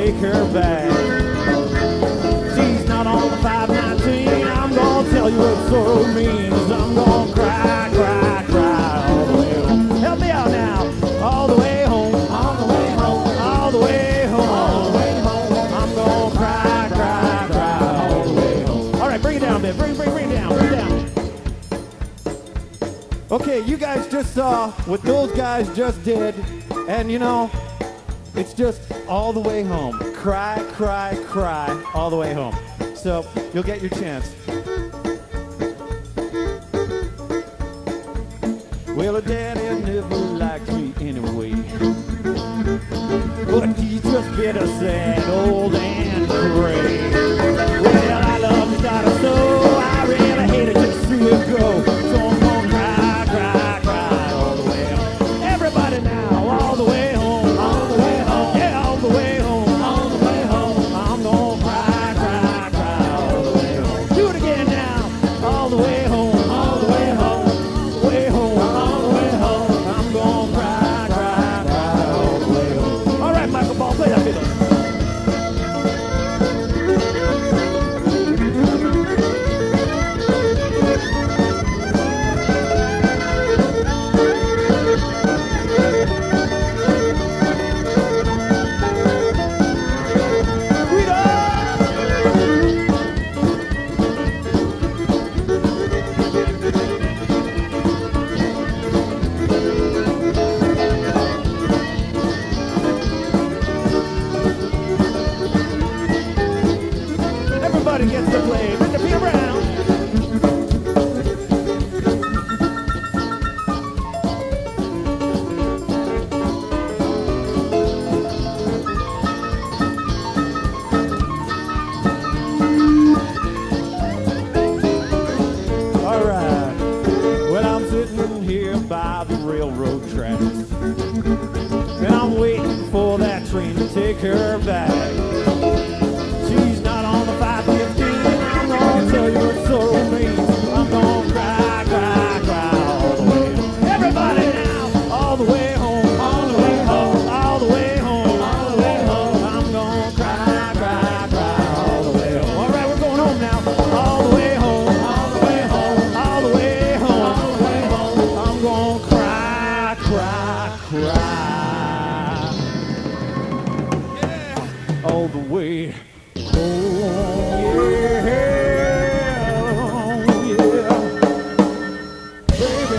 take her back. She's not on the 519. I'm gonna tell you what sorrow means. I'm gonna cry, cry, cry all the way home. Help me out now. All the way home. All the way home. All the way home. All the way home. I'm gonna cry, cry, cry all the way home. All right, bring it down, man. Bring, bring, bring it down. Bring it down. Okay, you guys just saw what those guys just did, and you know, it's just all the way home. Cry, cry, cry all the way home. So you'll get your chance. Well, a daddy never liked me anyway. But he's just bitter, sad, old and gray. Everybody the to the way home. Yeah, yeah, baby.